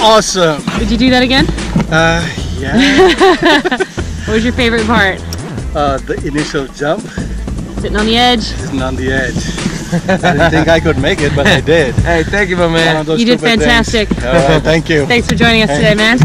awesome. Would you do that again? Uh, yeah. what was your favorite part? Uh, the initial jump, Sitting on the edge? sitting on the edge. I didn't think I could make it, but I did. Hey, thank you, my man. You did fantastic. All right, thank you. Thanks for joining us today, man.